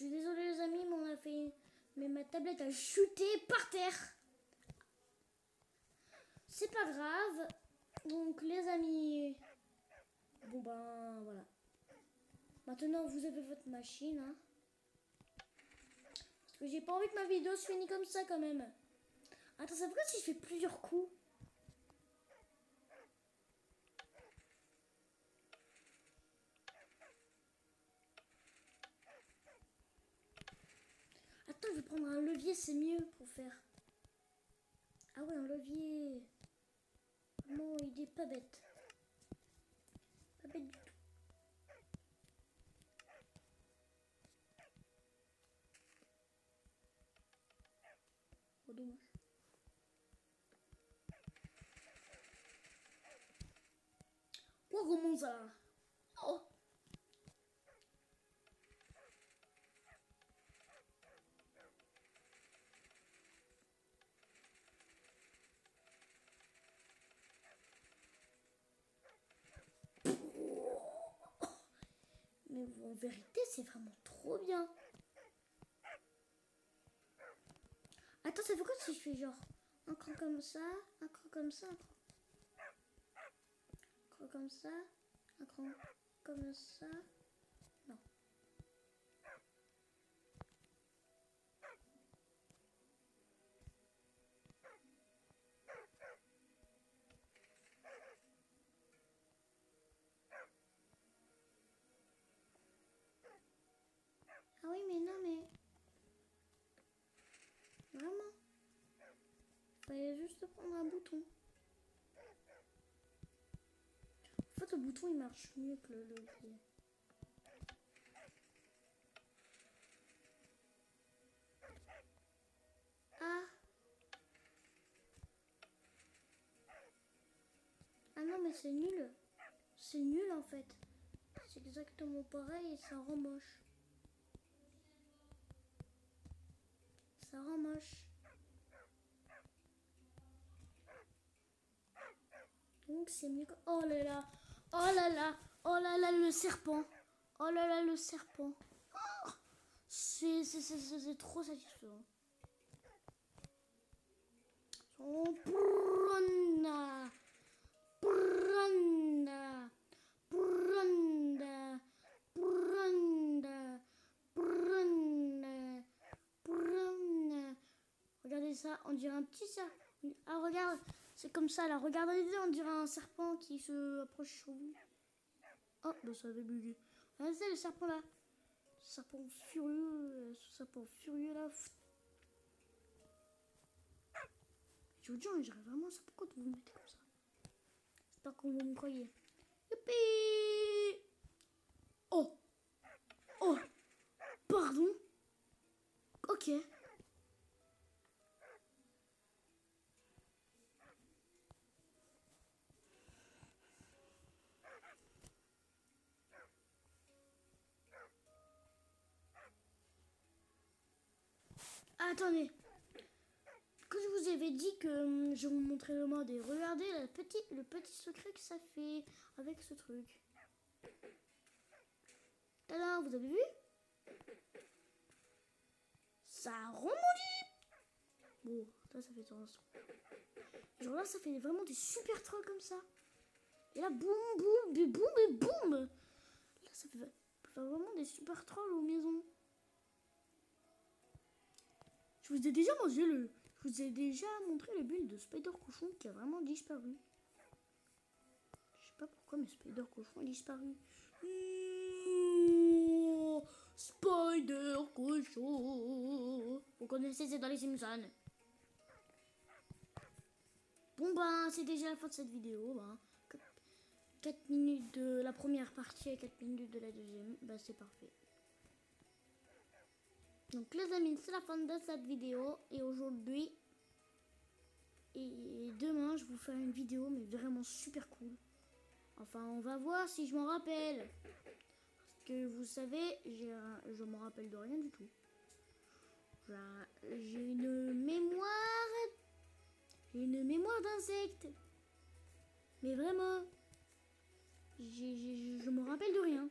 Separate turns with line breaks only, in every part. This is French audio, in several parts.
suis désolée les amis, mais on. Mais ma tablette a chuté par terre. C'est pas grave. Donc les amis... Bon ben voilà. Maintenant vous avez votre machine. Hein. Parce que j'ai pas envie que ma vidéo se finisse comme ça quand même. Attends, ça pourquoi si je fais plusieurs coups Attends, je vais prendre un levier, c'est mieux pour faire. Ah ouais, un levier. Non, il est pas bête. Pas bête du tout. Oh, dommage. Oh, comment ça Oh En vérité, c'est vraiment trop bien. Attends, ça fait quoi si je fais genre un cran comme ça, un cran comme ça, un un cran comme ça, un cran comme ça? Oui, mais non, mais... Vraiment Fallait juste prendre un bouton. En fait, le bouton, il marche mieux que le levier. Ah Ah non, mais c'est nul. C'est nul, en fait. C'est exactement pareil et ça rend moche. Ça rend moche. Donc c'est mieux que... Oh là là. Oh là là. Oh là là, le serpent. Oh là là, le serpent. Oh. C'est trop satisfaisant. Prana, on dirait un petit serpent. Ah, regarde, c'est comme ça là. Regardez, on dirait un serpent qui se approche sur vous. Oh, bah ça avait bugué. Regardez ça, le serpent là. Serpent furieux, ce serpent furieux là. Je vous dis, on dirait vraiment ça. Pourquoi vous me mettez comme ça J'espère qu'on va me croyer. Youpi Oh Oh Pardon Ok. Attendez. Que je vous avais dit que hum, je vous montrais le mode et regardez le petit secret que ça fait avec ce truc. Tada, vous avez vu? Ça rebondit Bon, là ça fait ton. Genre là ça fait vraiment des super trolls comme ça. Et là boum boum et boum boum Là ça ça fait vraiment des super trolls aux maisons. Je vous ai déjà mangé le. Je vous ai déjà montré le build de Spider Cochon qui a vraiment disparu. Je sais pas pourquoi, mais Spider Cochon a disparu. Mmh, Spider Cochon. Vous connaissez, c'est dans les Simpsons. Bon ben, c'est déjà la fin de cette vidéo. Ben. 4 minutes de la première partie et 4 minutes de la deuxième. Bah c'est parfait. Donc les amis, c'est la fin de cette vidéo. Et aujourd'hui et demain, je vous ferai une vidéo, mais vraiment super cool. Enfin, on va voir si je m'en rappelle. Parce que vous savez, je m'en rappelle de rien du tout. J'ai un- J'ai une mémoire. J'ai une mémoire d'insecte. Mais vraiment. je me rappelle de rien.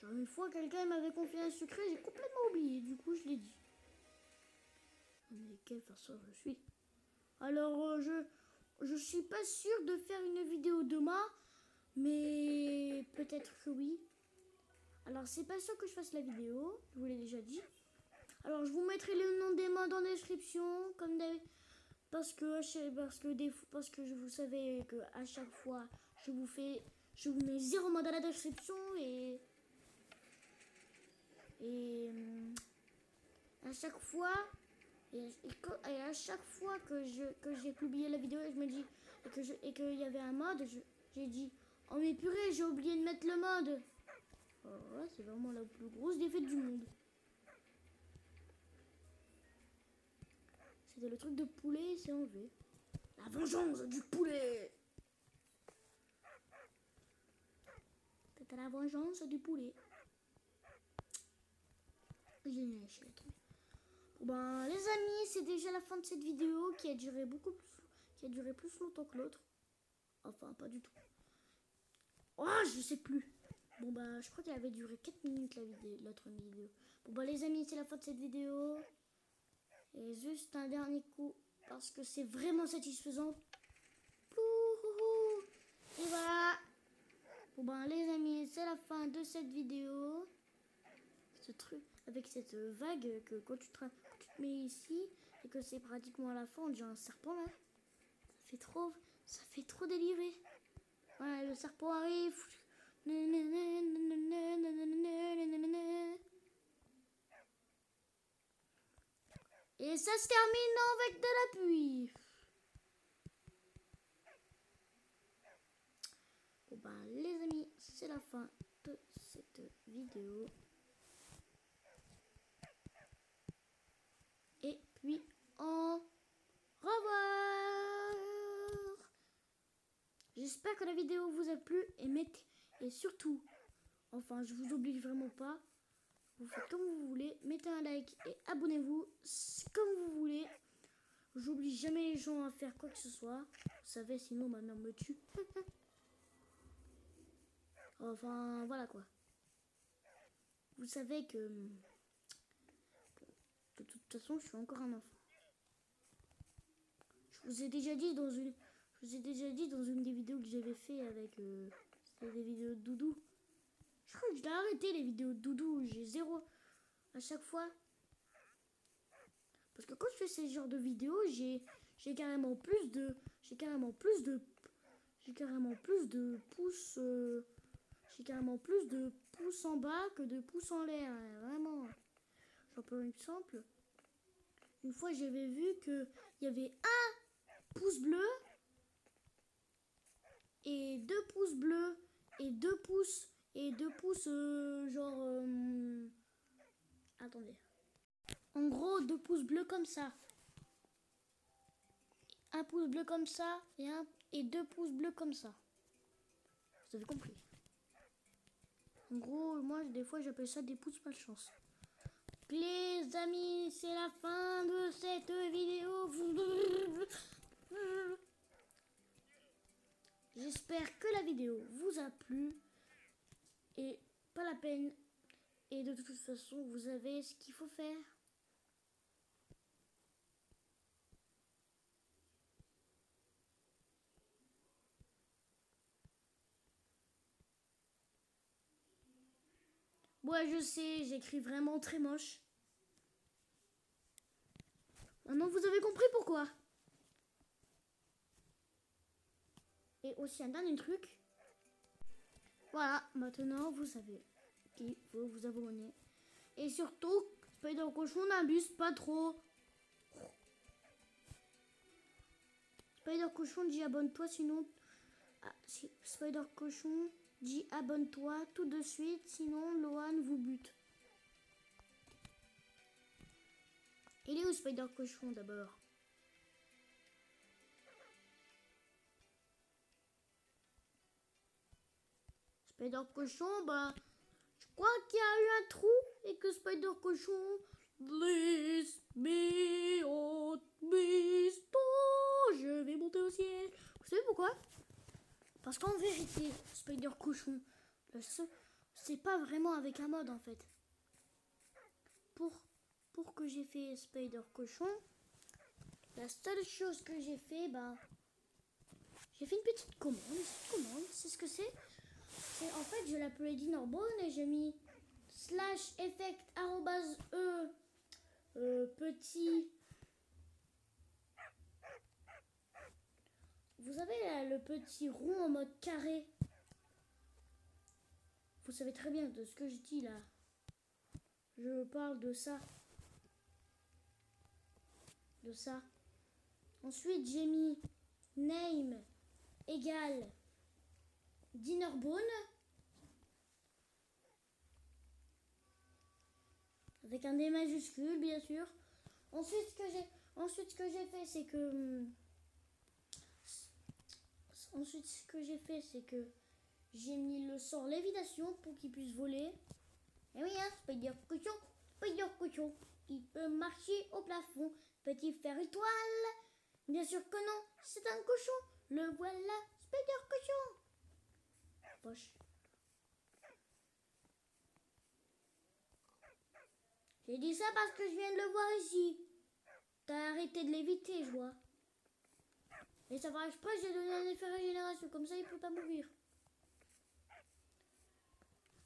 Genre une fois, quelqu'un m'avait confié un secret, j'ai complètement oublié, du coup je l'ai dit. Mais quelle façon je suis. Alors euh, je je suis pas sûre de faire une vidéo demain, mais peut-être que oui. Alors c'est pas sûr que je fasse la vidéo, je vous l'ai déjà dit. Alors je vous mettrai le nom des mains dans la description, comme d'habitude. Parce que, parce que, parce que vous savez que à chaque fois, je vous fais, je vous mets zéro mode dans la description et et hum, à chaque fois et, à chaque fois que je que j'ai publié la vidéo, je me dis et que je et qu'il y avait un mode, j'ai dit oh mais purée, j'ai oublié de mettre le mode. Oh, c'est vraiment la plus grosse défaite du monde. Le truc de poulet, c'est enlevé. La vengeance du poulet C'était la vengeance du poulet. Génial, ben, les amis, c'est déjà la fin de cette vidéo qui a duré beaucoup plus, qui a duré plus longtemps que l'autre. Enfin, pas du tout. Oh, je sais plus. Bon bah, je crois qu'elle avait duré 4 minutes la vidéo, l'autre vidéo. Bon bah les amis, c'est la fin de cette vidéo. Et juste un dernier coup, parce que c'est vraiment satisfaisant. Et voilà. Bon ben les amis, c'est la fin de cette vidéo. Ce truc, avec cette vague que quand tu te, mets ici, et que c'est pratiquement la fin, on dirait un serpent. Ça fait trop, ça fait le serpent arrive. Et ça se termine avec de la pluie. Bon ben les amis, c'est la fin de cette vidéo. Et puis au revoir. J'espère que la vidéo vous a plu et mettez et surtout, enfin je vous oblige vraiment pas, vous faites comme vous voulez, mettez un like et abonnez-vous comme vous voulez. J'oblige jamais les gens à faire quoi que ce soit. Vous savez, sinon ma mère me tue. enfin, voilà quoi. Vous savez que, de toute façon, je suis encore un enfant. Je vous ai déjà dit dans une, je vous ai déjà dit dans une des vidéos que j'avais fait avec euh, des vidéos de doudou. Je crois que je l'ai arrêté les vidéos de doudou. J'ai zéro à chaque fois. Parce que quand je fais ces genres de vidéos, j'ai j'ai carrément plus de j'ai carrément plus de j'ai carrément plus de pouces euh, j'ai carrément plus de pouces en bas que de pouces en l'air. Hein, vraiment. J'en peux un exemple. Une fois, j'avais vu que il y avait un pouce bleu et deux pouces bleus et deux pouces et deux pouces euh, genre euh, attendez. En gros deux pouces bleus comme ça. Un pouce bleu comme ça et un deux pouces bleus comme ça. Vous avez compris. En gros moi des fois j'appelle ça des pouces malchance. Les amis c'est la fin de cette vidéo. J'espère que la vidéo vous a plu. Et pas la peine. Et de toute façon, vous avez ce qu'il faut faire. Ouais, je sais, j'écris vraiment très moche. Maintenant, vous avez compris pourquoi. Et aussi un dernier truc. Voilà, maintenant vous savez qu'il faut vous abonner. Et surtout, Spider Cochon n'abuse pas trop. Spider Cochon dit abonne-toi sinon... Ah, Spider Cochon dit abonne-toi tout de suite sinon Loan vous bute. Il est où Spider Cochon d'abord? Spider Cochon, bah, je crois qu'il y a eu un trou et que Spider Cochon, bless me on je vais monter au ciel. Vous savez pourquoi? Parce qu'en vérité, Spider Cochon, c'est pas vraiment avec un mode en fait. Pour, pour que j'ai fait Spider Cochon, la seule chose que j'ai fait, bah, j'ai fait une petite commande. Commande, c'est ce que c'est. En fait, je l'appelais Dinorbone et j'ai mis slash effect arrobase e euh, petit. Vous avez là le petit rond en mode carré. Vous savez très bien de ce que je dis là. Je parle de ça. De ça. Ensuite, j'ai mis name égale dinnerbone. Avec un D majuscule, bien sûr. Ensuite, ce que j'ai, ensuite, ce que j'ai fait, c'est que. hum, Ensuite, ce que j'ai fait, c'est que j'ai mis le sort lévitation pour qu'il puisse voler. Et oui, hein, Spider Cochon, Spider Cochon, il peut marcher au plafond. Petit faire étoile Bien sûr que non, c'est un cochon. Le voilà, Spider Cochon. Poche. J'ai dit ça parce que je viens de le voir ici. T'as arrêté de l'éviter, je vois. Et ça va exprès, j'ai donné un effet régénération, comme ça il peut pas mourir.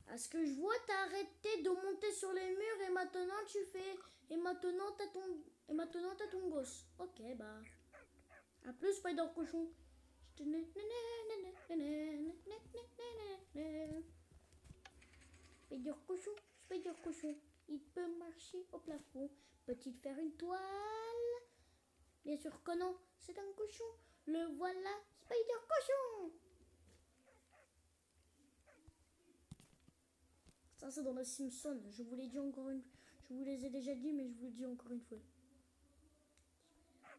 À ce que je vois, t'as arrêté de monter sur les murs et maintenant tu fais. Et maintenant t'as ton. Et maintenant t'as ton gosse. Ok, bah. A plus, Spider Cochon. Spider Cochon, Spider Cochon. Il peut marcher au plafond. Peut-il faire une toile? Bien sûr que non, c'est un cochon. Le voilà, Spider Cochon. Ça, c'est dans les Simpsons. Je vous l'ai dit encore une Je vous les ai déjà dit, mais je vous le dis encore une fois.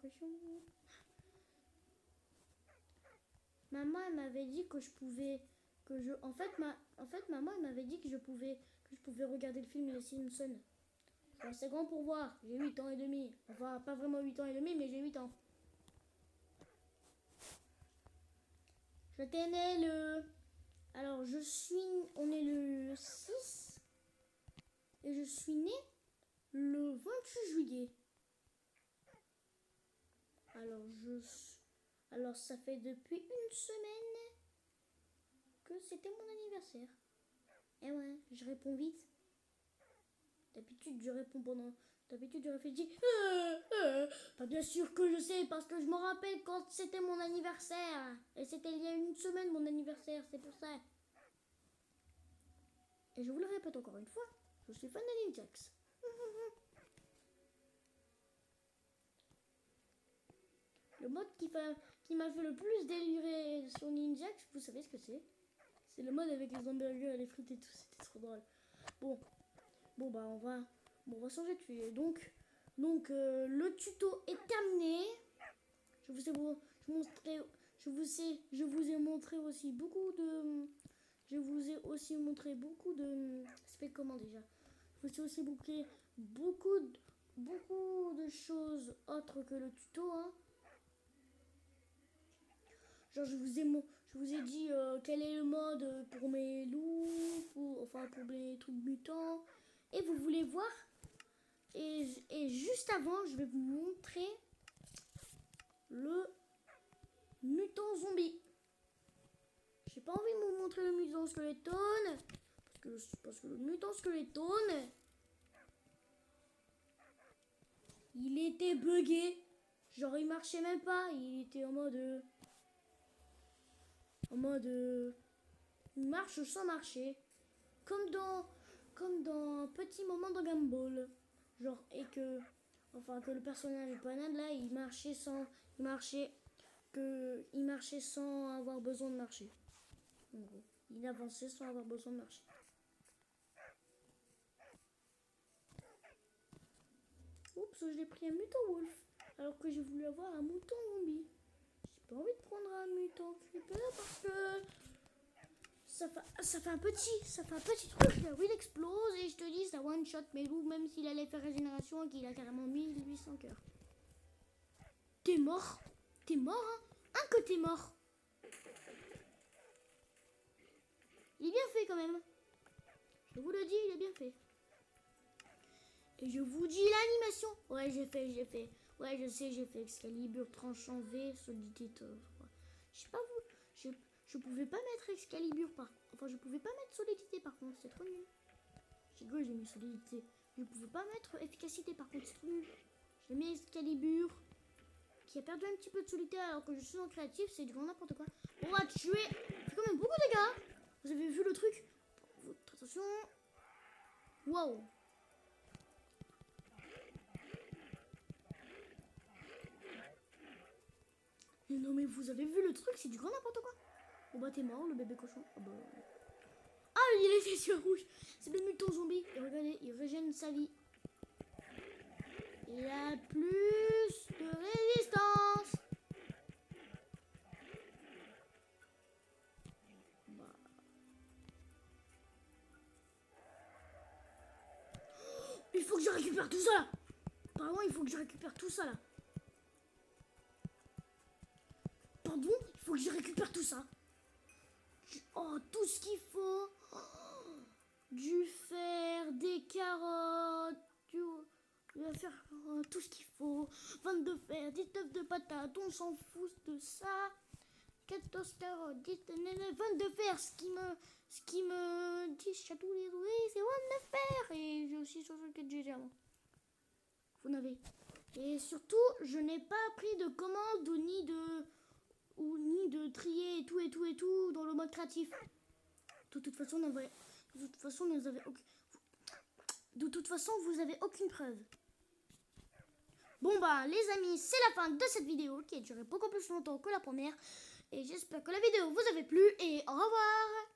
Cochon. Maman, elle m'avait dit que je pouvais. Que je, en, fait, ma, en fait, maman, elle m'avait dit que je pouvais, je pouvais regarder le film Les Simpsons. Assez grand pour voir. J'ai 8 ans et demi. Enfin, pas vraiment 8 ans et demi, mais j'ai 8 ans. Je t'ai né le. Alors, je suis. On est le 6. Et je suis né le 28 juillet. Alors, je. Alors, ça fait depuis une semaine que c'était mon anniversaire. Eh ouais, je réponds vite. D'habitude, je réponds pendant. D'habitude, je réfléchis. Euh, euh. Bah, bien sûr que je sais, parce que je me rappelle quand c'était mon anniversaire. Et c'était il y a une semaine mon anniversaire, c'est pour ça. Et je vous le répète encore une fois, je suis fan de Ninjax. Le mode qui m'a fait le plus délirer sur Ninjax, vous savez ce que c'est? C'est le mode avec les hamburgers et les frites et tout, c'était trop drôle. Bon, bon bah on va, bon, on va changer de. Donc, donc euh, le tuto est terminé. Je vous ai je montré, je vous ai, je vous ai montré aussi beaucoup de, je vous ai aussi montré beaucoup de, c'est comment déjà? Je vous ai aussi montré beaucoup, de, beaucoup de choses autres que le tuto. Hein. Genre je vous ai, mon- je vous ai dit euh, quel est le mode pour mes loups, pour, enfin pour mes trucs mutants. Et vous voulez voir? Et, et juste avant, je vais vous montrer le mutant zombie. J'ai pas envie de vous montrer le mutant squelettone parce que, parce que le mutant squelettone il était bugué. Genre il marchait même pas, il était en mode euh, en mode euh, marche sans marcher. Comme dans comme dans un petit moment dans Gumball genre et que enfin que le personnage panade là il marchait sans il marchait que il marchait sans avoir besoin de marcher. En gros il avançait sans avoir besoin de marcher. Oups j'ai pris un mutant wolf alors que j'ai voulu avoir un mouton zombie pas envie de prendre un mutant creeper parce que ça fait, ça fait un petit, ça fait un petit truc là, oui, il explose et je te dis ça one shot mes loups même s'il allait faire régénération et qu'il a carrément 1800 cœurs. T'es mort, t'es mort, hein, un que t'es mort. Il est bien fait quand même. Je vous le dis, il est bien fait. Et je vous dis l'animation. Ouais, j'ai fait, j'ai fait. Ouais, je sais, j'ai fait Excalibur tranchant V, solidité. Je sais pas vous. Je, pouvais pas mettre Excalibur par. Enfin, je pouvais pas mettre solidité par contre, c'est trop nul. J'ai j'ai mis solidité. Je pouvais pas mettre efficacité par contre, c'est trop nul. J'ai mis Excalibur qui a perdu un petit peu de solidité alors que je suis en créatif, c'est du grand n'importe quoi. On va tuer. C'est quand même beaucoup de dégâts. Vous avez vu le truc? Attention. Waouh. Non mais vous avez vu le truc, c'est du grand n'importe quoi. Bon bah t'es mort le bébé cochon. Ah, bah... ah il les yeux rouges. C'est le mutant zombie. Et regardez, il régène sa vie. Il a plus de résistance. Bah. Il faut que je récupère tout ça là. Apparemment, il faut que je récupère tout ça là. Il faut que je récupère tout ça. Oh, tout ce qu'il faut. du fer, des carottes, faire oh, tout ce qu'il faut. 22 fer, 19 de patates, on s'en fout de ça. 14 carottes, 22 fer, ce qui me, ce qui me dit chatou les roues, c'est 29 fer. Et j'ai aussi 64 GG Vous n'avez. Et surtout, je n'ai pas pris de commande ni de, ou ni de trier et tout et tout et tout dans le mode créatif. De toute façon, de toute façon, vous avez de toute façon, vous avez aucune preuve. Bon bah les amis, c'est la fin de cette vidéo qui a duré beaucoup plus longtemps que la première. Et j'espère que la vidéo vous avait plu et au revoir